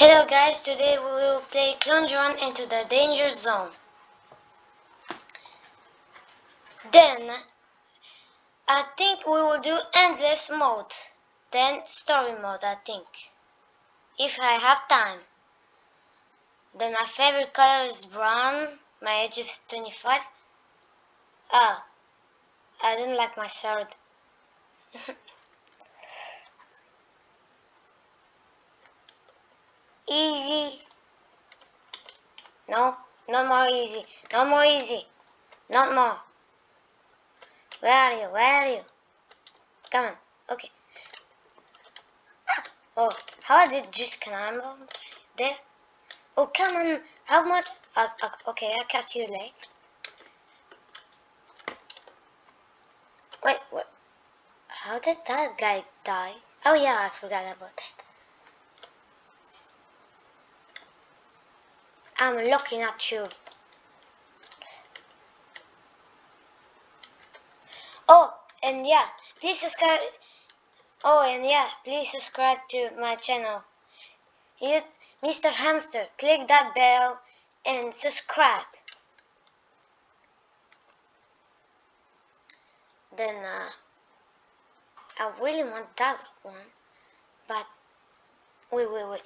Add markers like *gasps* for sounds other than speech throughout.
Hello guys, today we will play Clone Drone in the danger zone. Then, I think we will do endless mode, then story mode I think, if I have time. Then my favorite color is brown, my age is 25. Ah, I don't like my sword. *laughs* Easy. No, no more easy. No more easy. Not more. Where are you? Where are you? Come on. Okay. Ah. Oh, how did just climb there? Oh, come on. How much? Uh, uh, okay, I'll catch you late. Wait, what? How did that guy die? Oh yeah, I forgot about that. I'm looking at you. Oh, and yeah, please subscribe. Oh, and yeah, please subscribe to my channel. You, Mr. Hamster, click that bell and subscribe. Then, uh, I really want that one, but wait, wait, wait.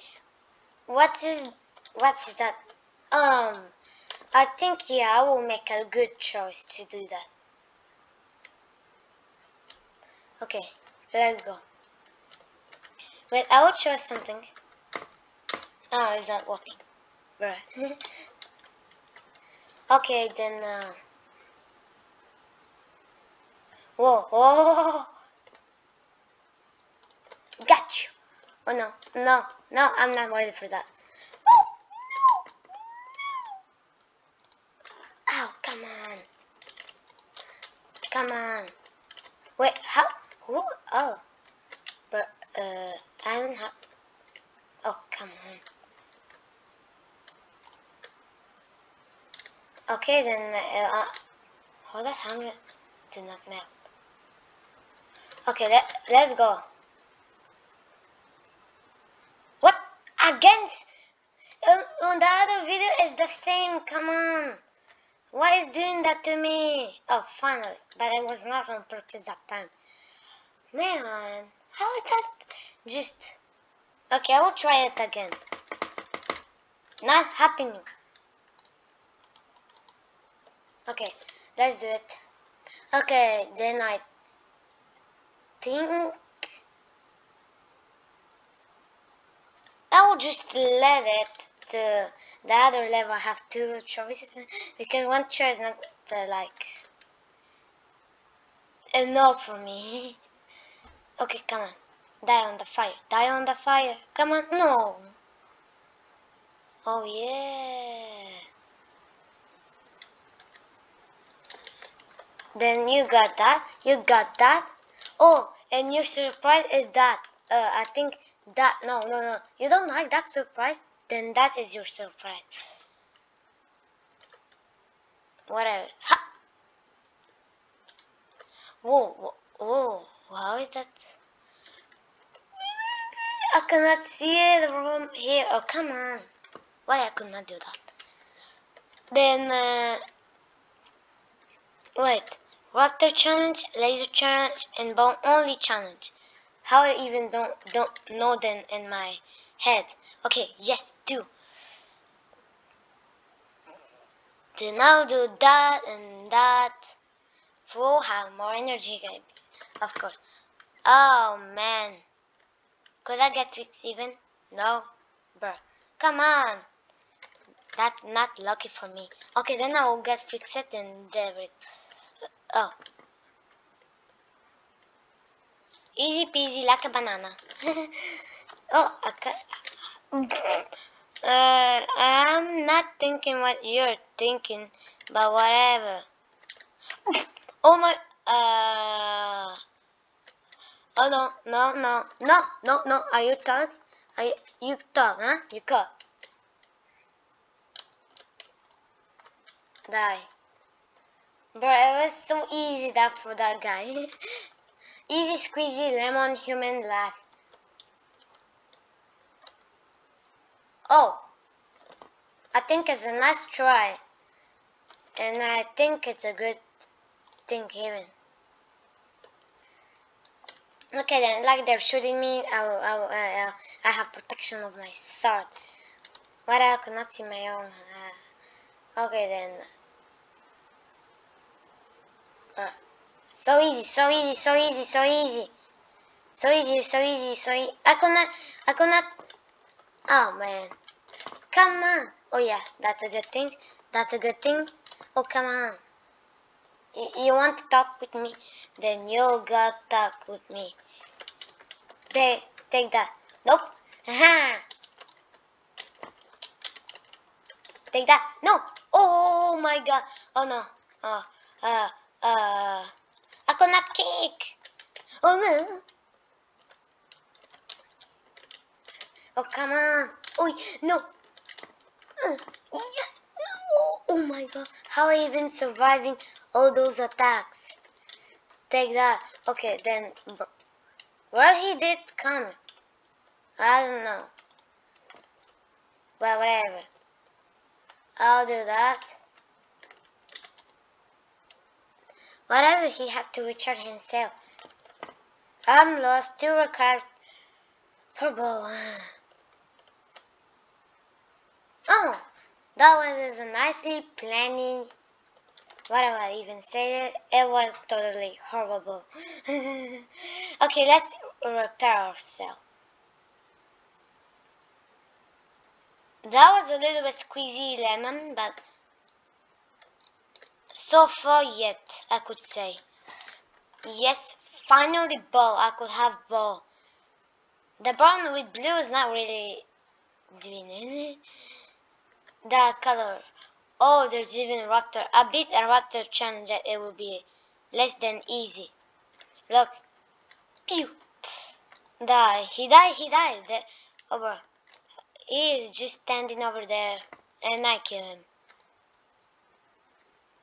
What is, what's that? Um, I think, yeah, I will make a good choice to do that. Okay, let's go. Wait, I will try something. Oh, it's not working. Right. *laughs* okay, then, uh... Whoa, whoa! Got you! Oh no, no, no, I'm not ready for that. Come on. Come on. Wait, how? Who? Oh. But, uh, I don't have. Oh, come on. Okay, then, uh, hold on, how many did not melt? Okay, let, let's go. What? Against? Uh, on the other video is the same, come on. Why is doing that to me? Oh, finally. But it was not on purpose that time. Man, how is that just... Okay, I will try it again. Not happening. Okay, let's do it. Okay, then I think... I will just let it to the other level I have two choices because one choice is not uh, like enough for me. *laughs* okay, come on. Die on the fire. Die on the fire. Come on. No. Oh, yeah. Then you got that. You got that. Oh, and your surprise is that. Uh, I think that. No, no, no. You don't like that surprise? Then that is your surprise. Whatever. Ha! Whoa, whoa, whoa, how is that? I cannot see it from here. Oh, come on. Why I could not do that? Then, uh, wait. Raptor challenge, laser challenge, and bone only challenge. How I even don't don't know them in my head. Okay, yes, do. Then I'll do that and that. We'll have more energy, of course. Oh, man. Could I get fixed even? No? Bruh. Come on. That's not lucky for me. Okay, then I will get fixed and there it. Oh. Easy peasy like a banana. *laughs* oh, okay. Uh, I'm not thinking what you're thinking, but whatever. Oh my, uh, oh no, no, no, no, no, no, are you talk? Are you, you talk, huh? You talk. Die. Bro, it was so easy that for that guy. *laughs* easy squeezy lemon human life. Oh, I think it's a nice try. And I think it's a good thing even. Okay then, like they're shooting me, I, I, will, uh, I have protection of my sword. But I cannot see my own. Uh, okay then. Uh, so easy, so easy, so easy, so easy. So easy, so easy, so easy. I could not, I could not. Oh man. Come on. Oh yeah, that's a good thing. That's a good thing. Oh come on. You want to talk with me? Then you gotta talk with me. Take, take that. Nope. Aha. Take that. No. Oh my god. Oh no. Uh, uh, uh. I could not kick. Oh no. Oh, come on. Oh, no. Yes. No. Oh my god. How are you even surviving all those attacks? Take that. Okay, then. Where he did come? I don't know. But whatever. I'll do that. Whatever he have to recharge himself. I'm lost. Two required for ball. Oh, that was a nicely planning. What do I even say it, it was totally horrible. *laughs* okay, let's repair ourselves. That was a little bit squeezy lemon, but so far yet, I could say. Yes, finally ball, I could have ball. The brown with blue is not really doing anything the color. Oh, there's even a raptor. I beat a raptor challenge it will be less than easy. Look. Pew. Die. He died, he died. There. Over. He is just standing over there. And I kill him.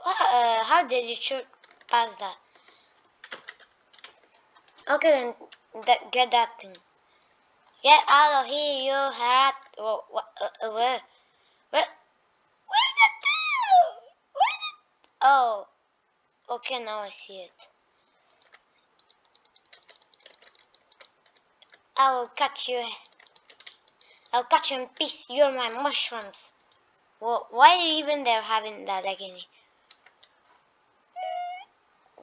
What, uh, how did you shoot past that? Okay then, get that thing. Get out of here, you rat. Uh, uh, where? Where? Where did it go? Where did it? Oh. Okay, now I see it. I will catch you. I'll catch you in peace. You're my mushrooms. Well, why even they're having that agony?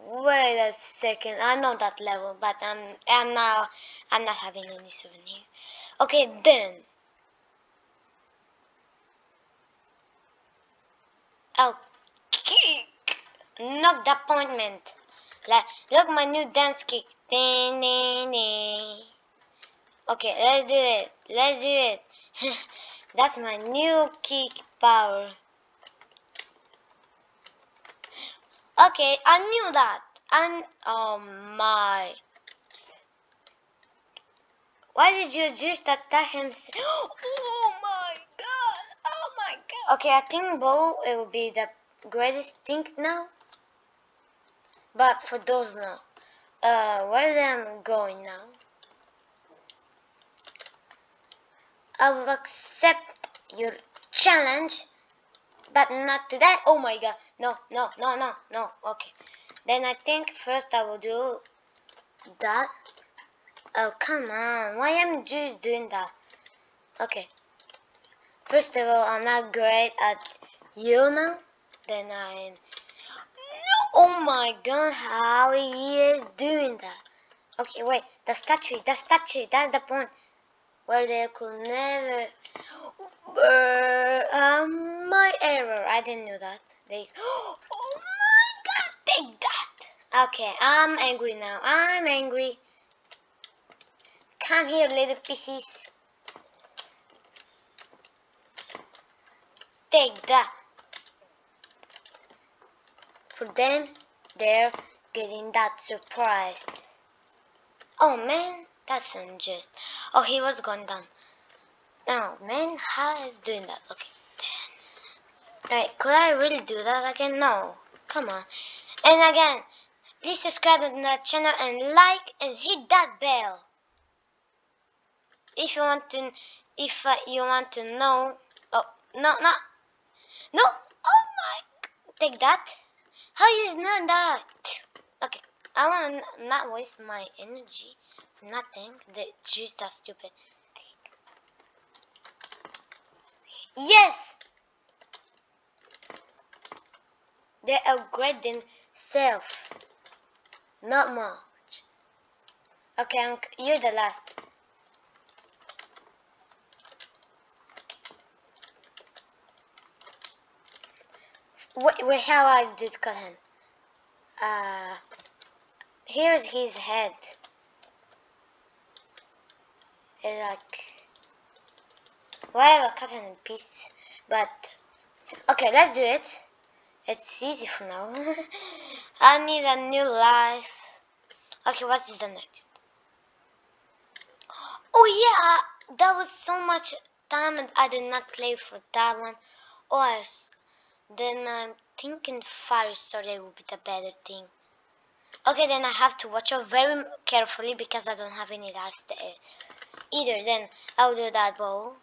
Wait a second. I know that level, but I'm I'm now I'm not having any souvenir. Okay, then Oh, kick! Knock the appointment. Like, look my new dance kick. Okay, let's do it. Let's do it. *laughs* That's my new kick power. Okay, I knew that. And oh my. Why did you just attack him? Oh my god. Oh my god. Okay, I think bow it will be the greatest thing now. But for those now, uh, where am going now? I will accept your challenge, but not today. Oh my god, no, no, no, no, no. Okay, then I think first I will do that. Oh come on, why am I just doing that? Okay, First of all, I'm not great at you now. Then I'm... No! Oh my god, how he is doing that. Okay, wait, the statue, the statue, that's the point. Where they could never... Um, my error, I didn't know that. They... *gasps* Oh my god, take that! Okay, I'm angry now, I'm angry. Come here, little pieces. Take that. For them, they're getting that surprise. Oh man, that's unjust. Oh, he was gone down. No, man, how is doing that? Okay, then. Right, could I really do that again? No, come on. And again, please subscribe to the channel and like and hit that bell. If you want to if uh, you want to know, oh no, no, no! Oh my! Take that. How you know that? Okay, I want to not waste my energy. Nothing. The juice that's stupid. Yes. They upgrade themselves. Not much. Okay, I'm, you're the last. Wait, wait, how I did cut him? Uh, here's his head. It's like, whatever, cut him in piece. But, okay, let's do it. It's easy for now. *laughs* I need a new life. Okay, what's the next? Oh yeah, that was so much time and I did not play for that one. Or else, then I'm thinking Fire Story will be the better thing. Okay, then I have to watch out very carefully because I don't have any lives. Either then I'll do that bow.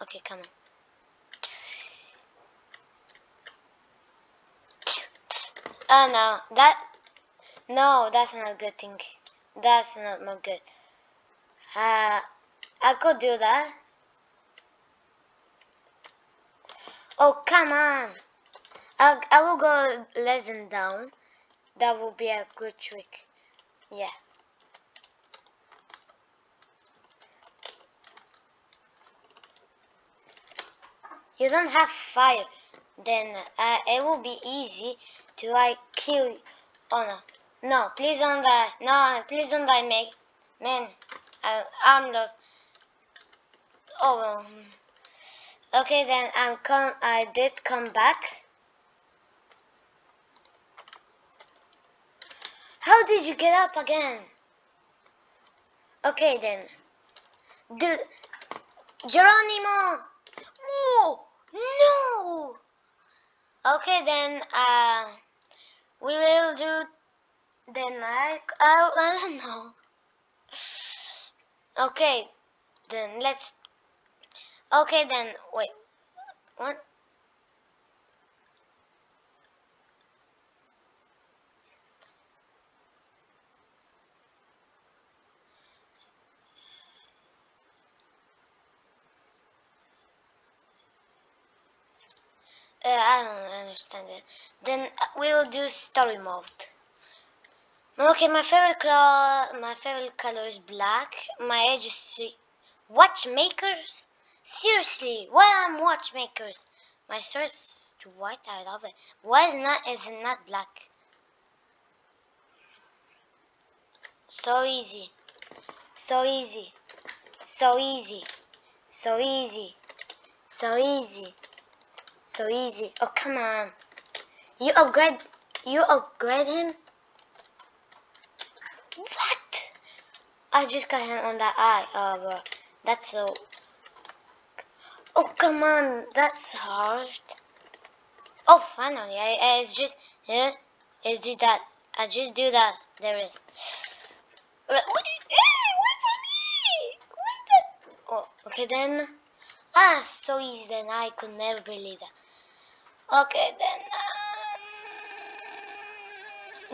Okay, come on. Oh no, that no, that's not a good thing. That's not more good. Uh, I could do that. Oh come on! I I will go less than down. That will be a good trick. Yeah. You don't have fire then uh, it will be easy to like kill you. Oh no, no, please don't die. No, please don't die, Meg. Man, I, I'm lost. Oh, um, okay then. I'm come. I did come back. How did you get up again? Okay then. Dude, Geronimo. Oh no. Okay, then uh, we will do then I, I, I don't know. Okay, then let's. Okay, then wait. What? Uh, I don't understand it. Then uh, we will do story mode. Okay, my favorite color, my favorite color is black. My age is watchmakers. Seriously, why I'm watchmakers? My source to white. I love it. Why is not is it not black? So easy, so easy, so easy, so easy, so easy. So easy. Oh, come on. You upgrade, you upgrade him? What? I just got him on that eye. Oh, bro. That's so... Oh, come on. That's hard. Oh, finally. I, I it's just... Yeah, it's do that. I just do that. There is. Wait, hey, wait for me! Wait. Oh, okay then. Ah, so easy then. I could never believe that. Okay, then.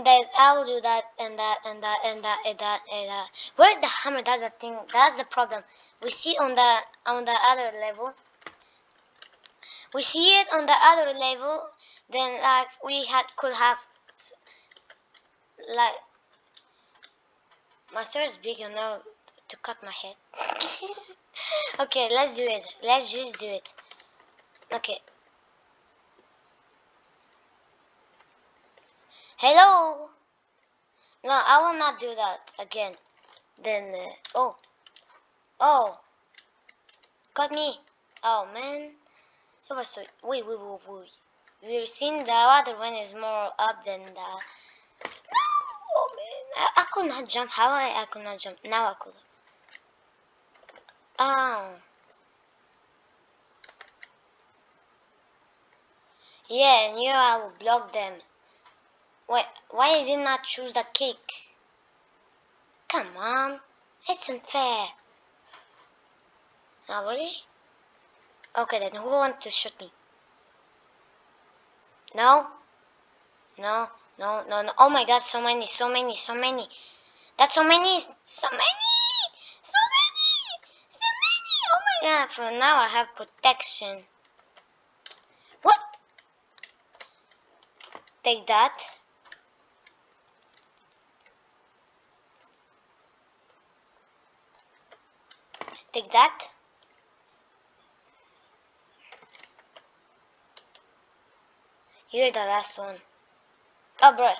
Um, I'll do that and that and that and that and that and that. Where's the hammer? That's the thing. That's the problem. We see on the on the other level. We see it on the other level. Then like we had could have like my sword is big enough to cut my head. *laughs* okay, let's do it. Let's just do it. Okay. Hello? No, I will not do that again. Then, uh, oh. Oh. Got me. Oh, man. It was so, wait, wait, wait, wait. We're seeing the other one is more up than the, no, *gasps* oh, man. I, I could not jump. How I, I could not jump? Now I could. Oh. Yeah, and you I will block them. Why, why did not choose the cake? Come on, it's unfair. Not really? Okay, then who wants to shoot me? No? No, no, no, no. Oh my god, so many, so many, so many. That's so many, so many, so many, god, from now I have protection. What? Take that. Take that. You're the last one. Oh, bruh.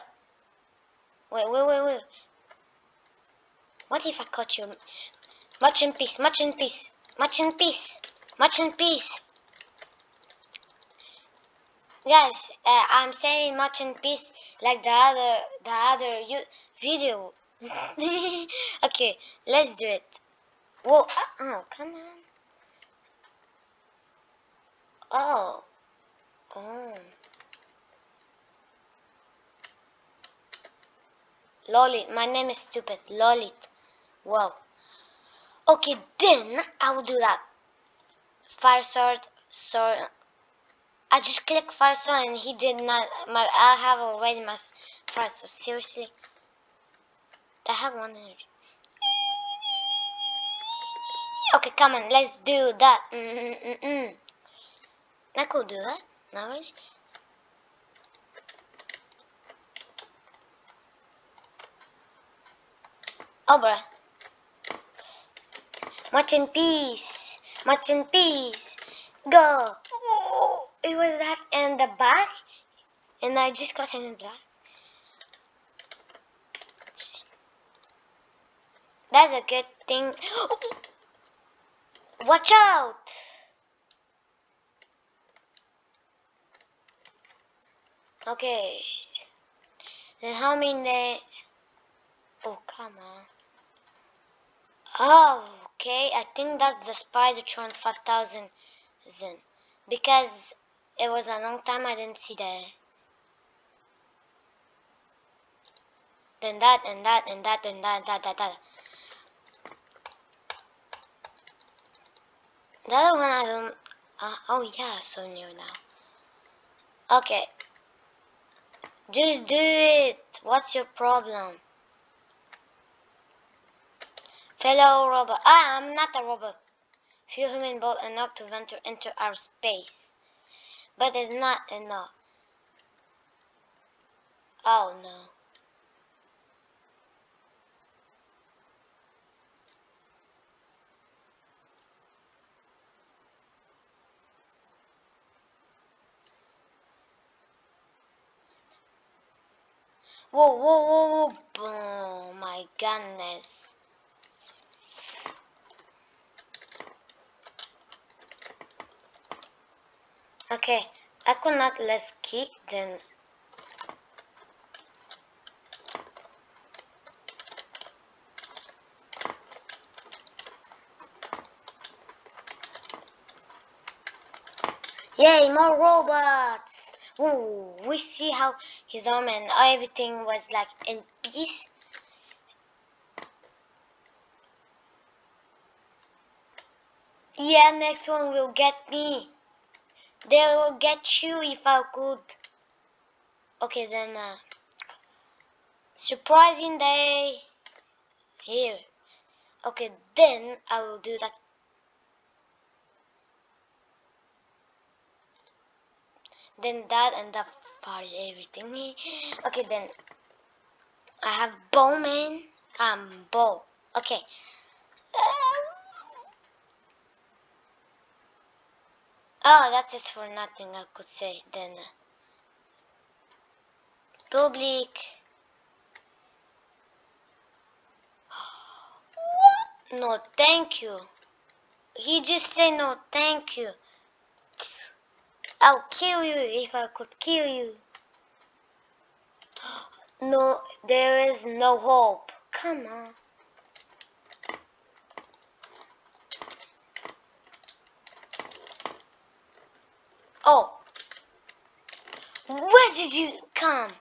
Wait, wait, wait, wait. What if I caught you? Much in peace, much in peace, much in peace, much in peace. Guys, uh, I'm saying much in peace like the other, the other video. *laughs* okay, let's do it. Whoa, uh, oh, come on. Oh, oh. Lolit, my name is stupid. Lolit. Wow. Okay, then I will do that. Fire sword, sword. I just click fire sword and he did not. My I have already my fire sword. Seriously, I have one energy. Okay, come on, let's do that. Mm -mm -mm. I could do that. Not really. Oh, bruh. Much in peace. Much in peace. Go. Oh, it was that in the back. And I just got him in black. That's a good thing. *gasps* Watch out! Okay. Then how many... Oh, come on. Oh, okay. I think that's the Spidertron 5000 then. Because it was a long time I didn't see that. Then that and that and that and that, that, that, that. The other one I don't... Uh, oh yeah, so near now. Okay. Just do it. What's your problem? Fellow robot. Ah, I'm not a robot. Few human boat enough to venture into our space. But it's not enough. Oh no. Whoa, whoa, whoa, whoa, boom, my goodness. Okay, I could not less kick then Yay, more robots! Ooh, we see how his arm and everything was like in peace. Yeah, next one will get me. They will get you if I could. Okay, then. Uh, surprising day. Here. Okay, then I will do that. Then that and that part everything. Okay, then I have bowman. Um, bow. Okay. Um, Oh, that's just for nothing, I could say then. Uh, public. *gasps* No, thank you. He just said no, thank you. I'll kill you if I could kill you. *gasps* No, there is no hope. Come on. Oh. Where did you come?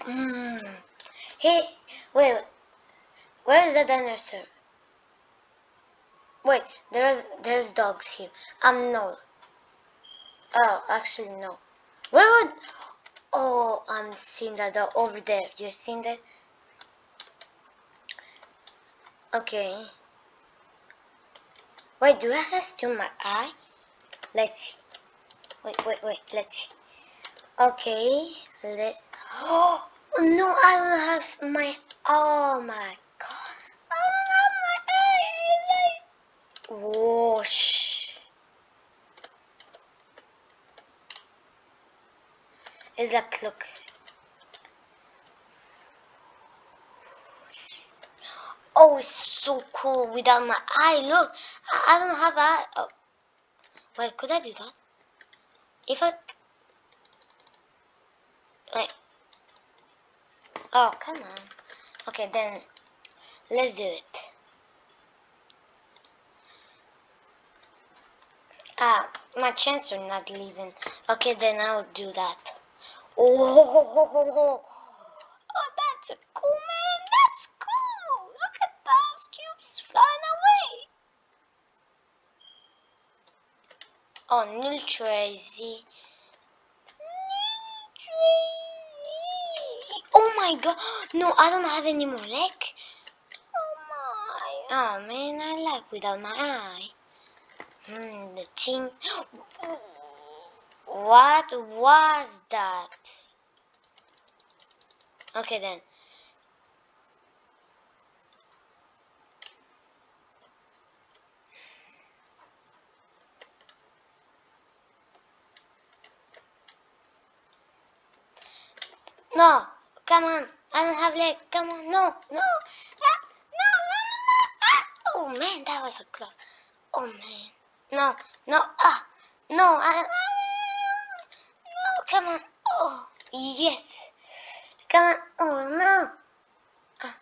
Mm. Hey, wait, where is the dinosaur? Wait, there's there's dogs here. Um, no. Oh, actually no. Where would? Oh, I'm seeing that dog over there. You seen that? Okay. Wait, do I have to my eye? Let's see. Wait, wait, wait. Let's see. Okay. Let. Oh *gasps* no! I have my. Oh my god! I don't have my. Like. Whoosh. It's like look. Oh, it's so cool without my eye. Look, I, I don't have eye. Oh. Wait, could I do that? If I... Wait. Oh, come on. Okay, then let's do it. Ah, my chance are not leaving. Okay, then I'll do that. Oh, *laughs* oh that's a cool man. That's cool. Look at those cubes flying away. Oh, Nultrazy. Oh my god. No, I don't have any more leg. Oh my. Oh man, I like without my eye. Hmm, the thing. What was that? Okay then. No, come on. I don't have leg. Come on. No, no. Ah, no, no, no, no. Ah. Oh man, that was a close. Oh man. No, no. Ah, no. I, no, come on. Oh, yes. Come on. Oh no. Ah.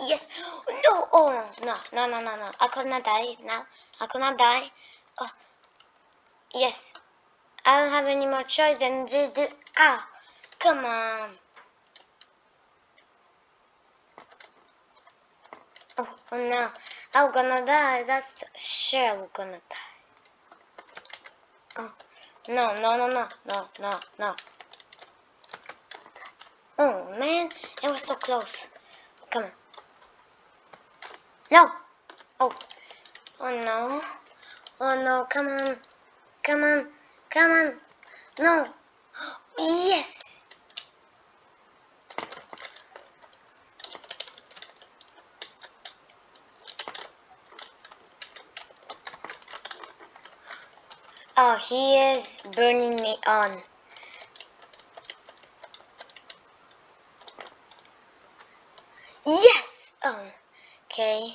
Yes. No. Oh no. No, no, no, no. I could not die now. I could not die. Oh. Yes. I don't have any more choice than just do. Ah. Come on. Oh, no. I'm gonna die. That's sure I'm gonna die. Oh. No, no, no, no, no, no, no. Oh man, it was so close. Come on. No. Oh. Oh no. Oh no, come on. Come on. Come on. No. *gasps* Yes. Oh, he is burning me on. Yes! Oh, okay.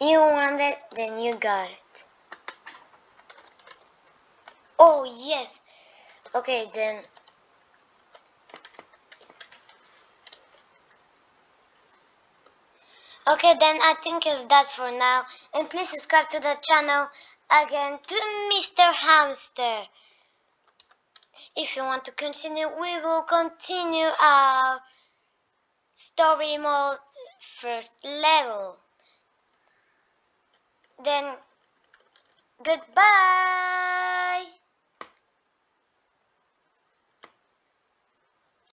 You want it, then you got it. Oh, yes. Okay, then. Okay, then I think it's that for now. And please subscribe to the channel again to Mr. Hamster. If you want to continue, we will continue our story mode first level. Then, goodbye.